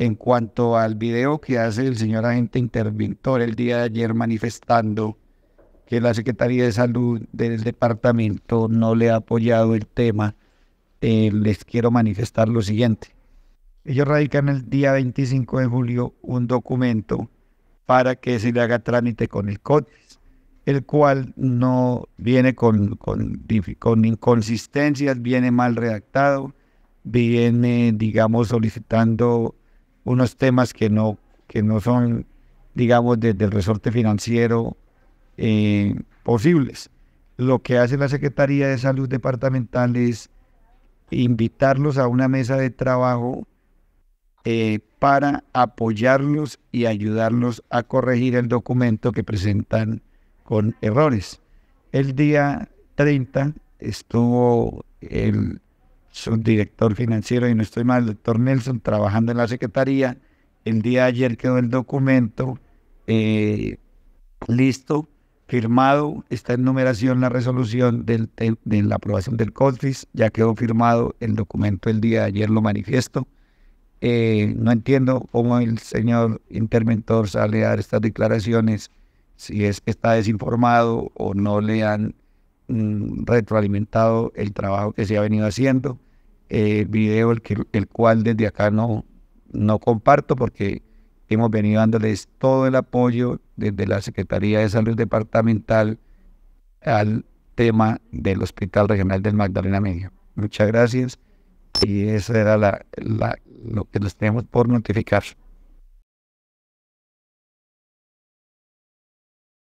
En cuanto al video que hace el señor agente interventor el día de ayer manifestando que la Secretaría de Salud del departamento no le ha apoyado el tema, eh, les quiero manifestar lo siguiente. Ellos radican el día 25 de julio un documento para que se le haga trámite con el CODIS, el cual no viene con, con, con inconsistencias, viene mal redactado, viene, digamos, solicitando unos temas que no, que no son, digamos, desde el resorte financiero eh, posibles. Lo que hace la Secretaría de Salud Departamental es invitarlos a una mesa de trabajo eh, para apoyarlos y ayudarlos a corregir el documento que presentan con errores. El día 30 estuvo el subdirector financiero, y no estoy mal, el doctor Nelson, trabajando en la Secretaría. El día de ayer quedó el documento eh, listo firmado, está en numeración la resolución del, de, la aprobación del CODFIS, ya quedó firmado el documento el día de ayer, lo manifiesto. Eh, no entiendo cómo el señor interventor sale a dar estas declaraciones, si es que está desinformado o no le han mm, retroalimentado el trabajo que se ha venido haciendo. Eh, video el, que, el cual desde acá no, no comparto porque Hemos venido dándoles todo el apoyo desde la Secretaría de Salud Departamental al tema del Hospital Regional del Magdalena Medio. Muchas gracias y eso era la, lo que nos tenemos por notificar.